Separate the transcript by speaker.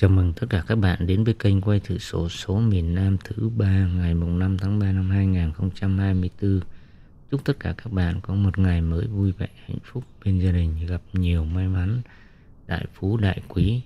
Speaker 1: Chào mừng tất cả các bạn đến với kênh quay thử số số miền Nam thứ ba ngày mùng 5 tháng 3 năm 2024. Chúc tất cả các bạn có một ngày mới vui vẻ, hạnh phúc bên gia đình, gặp nhiều may mắn, đại phú đại quý.